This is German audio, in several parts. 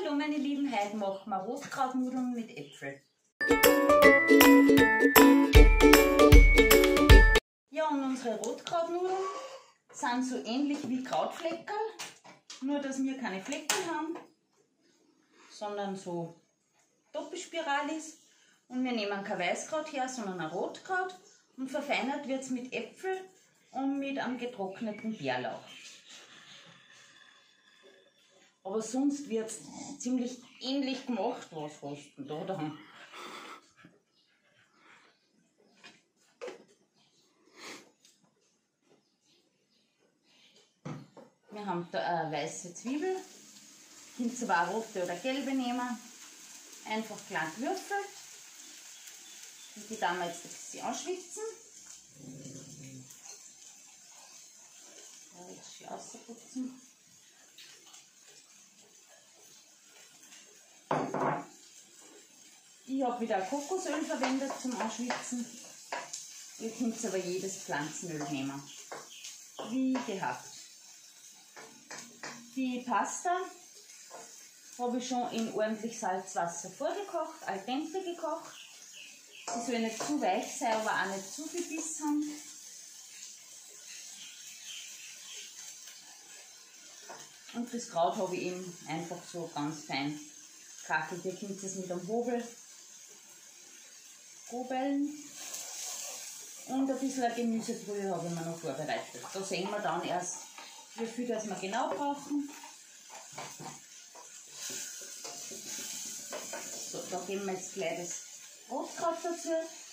Hallo meine Lieben, heute machen wir Rotkrautnudeln mit Äpfel. Ja, und unsere Rotkrautnudeln sind so ähnlich wie Krautfleckerl, nur dass wir keine Flecken haben, sondern so Doppelspiralis. Und wir nehmen kein Weißkraut her, sondern ein Rotkraut und verfeinert wird es mit Äpfel und mit einem getrockneten Bärlauch. Aber sonst wird es ziemlich ähnlich gemacht. Was hast du da dann? Wir haben da eine weiße Zwiebel. Ihr auch rote oder gelbe nehmen. Einfach klein gewürfelt. Die tun wir jetzt ein bisschen anschwitzen. Ja, jetzt schön ausputzen. Ich habe wieder Kokosöl verwendet zum Anschwitzen. Ihr könnt aber jedes Pflanzenöl nehmen. Wie gehabt. Die Pasta habe ich schon in ordentlich Salzwasser vorgekocht, al dente gekocht. Sie soll nicht zu weich sein, aber auch nicht zu viel Biss haben. Und das Kraut habe ich eben einfach so ganz fein kackelt. Ihr könnt es mit einem Hobel hobeln. Und ein bisschen Gemüsebrühe habe ich mir noch vorbereitet. Da sehen wir dann erst, wie viel das wir genau brauchen. So, da geben wir jetzt gleich das Rotkraut dazu.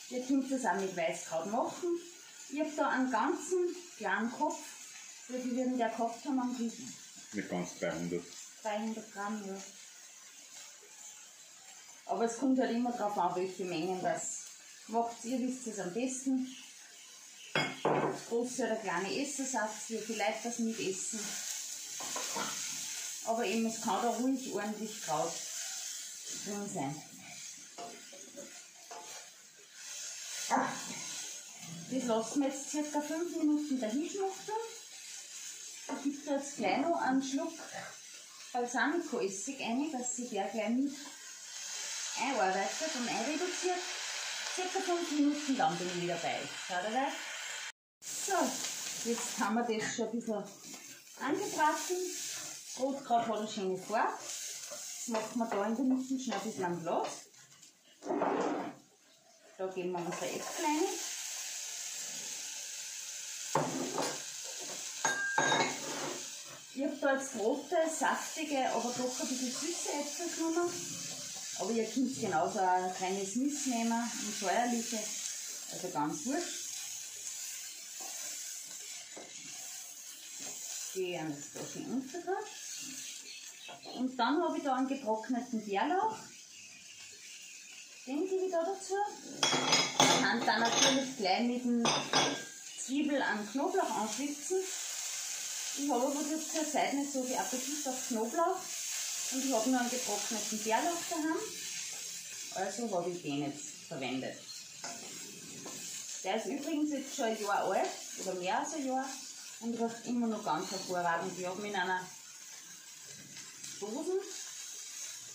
Ihr könnt das auch mit Weißkraut machen. Ich habe da einen ganzen kleinen Kopf. Wie viel werden der gehabt haben am Küchen? Nicht ganz 300. 300 Gramm, ja. Aber es kommt halt immer darauf an, welche Mengen das macht. Ihr wisst es am besten. Große oder kleine Essersatz, wie viele Leute das mit essen. Aber eben, es kann da ruhig ordentlich Kraut drin sein. Das lassen wir jetzt circa 5 Minuten dahin schmuchteln. Da jetzt gleich noch einen Schluck Balsamico-Essig rein, dass sich der gleich mit einarbeitet und einreduziert. Circa 5 Minuten, dann bin ich wieder bei euch. Schaut ihr So, jetzt haben wir das schon ein bisschen angebraten. Rotkraut hat eine schöne Farbe. Jetzt machen wir da in der Mitte schnell ein bisschen am Glas. Da geben wir unsere Äpfel rein. Ich habe da jetzt rote, saftige, aber doch ein bisschen süße Äpfel genommen. Aber ihr könnt genauso ein kleines Miss nehmen, ein säuerliche, also ganz wurscht. Die werden jetzt da schön untergebracht. Und dann habe ich da einen getrockneten Bärlauch. Den gebe ich da dazu. Ich kann dann natürlich gleich mit dem Zwiebel an Knoblauch anschwitzen. Ich habe aber zur Seite nicht so viel Appetit auf Knoblauch. Und ich habe noch einen getrockneten Bärlauch daheim. Also habe ich den jetzt verwendet. Der ist übrigens jetzt schon ein Jahr alt, oder mehr als ein Jahr, und riecht immer noch ganz hervorragend. Ich habe ihn in einer Dose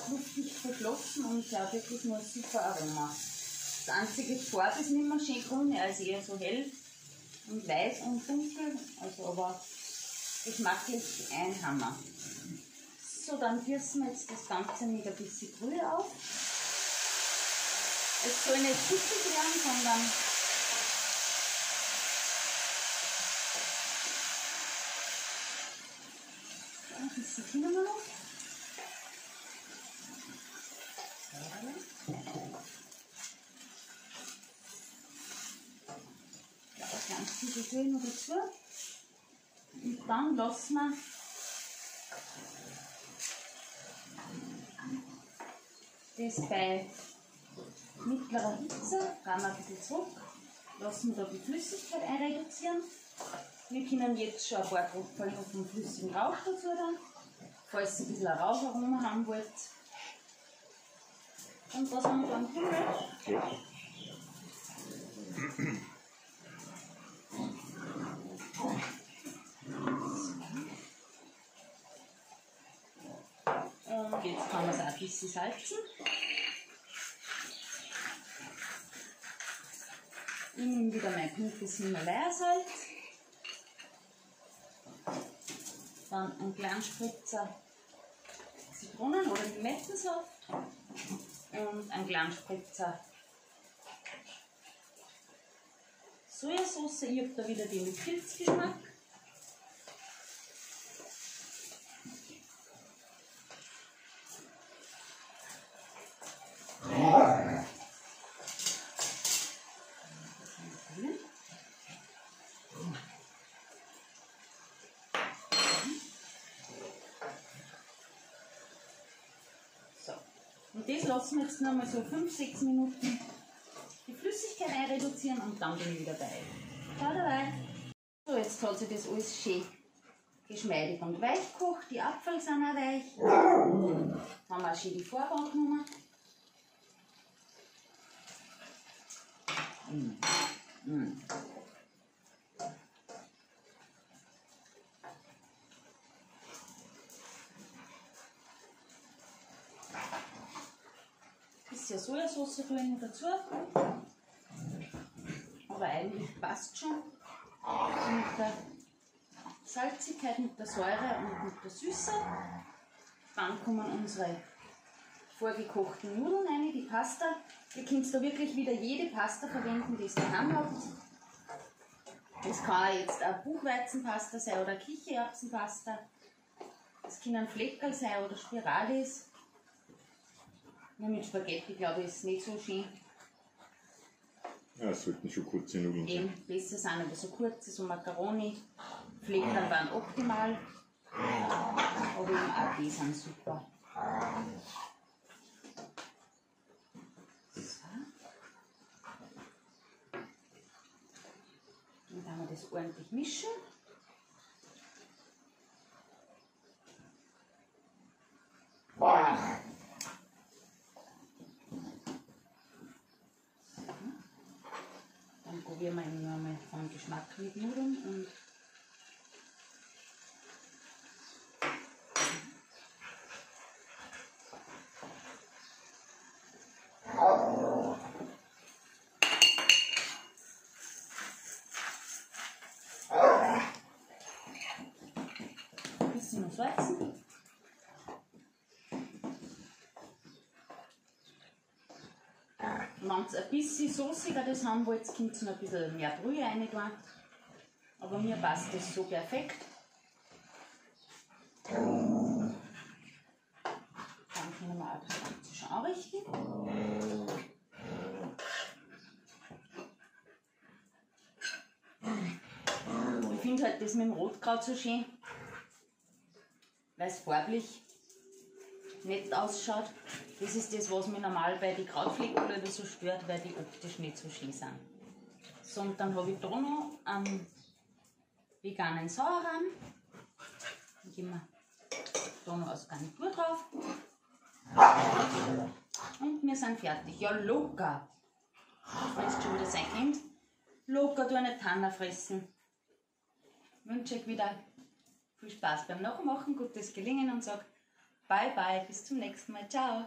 luftdicht verschlossen und es hat wirklich nur ein super Aroma. Das einzige Farbe ist nicht mehr schön grün, er ist eher so hell und weiß und dunkel, also aber geschmacklich ein Hammer. So, dann gießen wir jetzt das Ganze mit ein bisschen Brühe auf. Es soll nicht süßig werden, sondern ein bisschen noch. Ja, ganz viel Öl noch dazu. Und dann lassen wir das bei mittlerer Hitze, drehen wir ein bisschen zurück, lassen da die Flüssigkeit einreduzieren. Wir können jetzt schon ein paar Tropfen dem flüssigen Rauch dazu dann, falls ihr ein bisschen ein Raucharoma haben wollt. Und was haben wir dann gemacht? Und jetzt kann man es auch ein bisschen salzen. Ich nehme wieder mein pinkes Himalaya-Salz. Dann einen kleinen Spritzer Zitronen- oder Limettensaft und einen kleinen Spritzer Sojasauce. Ich habe da wieder den Pilzgeschmack. Und das lassen wir jetzt noch mal so 5-6 Minuten die Flüssigkeit einreduzieren und dann bin ich wieder bei. Ciao dabei. So, jetzt hat sich das alles schön geschmeidig und weich gekocht. Die Apfel sind auch weich. Dann haben wir auch schön die Farbe angenommen. Mm. Mm. Sojasauce tue dazu. Aber eigentlich passt schon. Mit der Salzigkeit, mit der Säure und mit der Süße. Dann kommen unsere vorgekochten Nudeln rein, die Pasta. Ihr könnt da wirklich wieder jede Pasta verwenden, die ihr daheim habt. Das kann auch jetzt eine Buchweizenpasta sein oder Kichererbsenpasta. Das können Fleckerl sein oder Spiralis. Nur mit Spaghetti, glaube ich, ist nicht so schön. Ja, es sollten schon kurze Nudeln sein. Eben besser sind aber so kurze, so Macaroni. Fleckerl waren optimal. Aber eben auch die sind super. So. Dann werden wir das ordentlich mischen. Dann probieren wir ihn nochmal vom Geschmack mit Nudeln und bisschen salzen. Wenn ihr ein bisschen soßiger das haben wollt, könnt ihr noch ein bisschen mehr Brühe rein tun. Aber mir passt das so perfekt. Dann können wir auch das Ganze anrichten. Ich finde halt das mit dem Rotkraut so schön, weil es farblich nett ausschaut. Das ist das, was mich normal bei den Krautflecken so stört, weil die optisch nicht so schön sind. So, und dann habe ich da noch einen veganen Sauerrahm. Dann geben wir da noch als Garnitur drauf. Und wir sind fertig. Ja, locker. Falls schon wieder sein Kind. Locker, du nicht Tanner fressen. Ich wünsche euch wieder viel Spaß beim Nachmachen, gutes Gelingen und sage Bye bye, bis zum nächsten Mal. Ciao.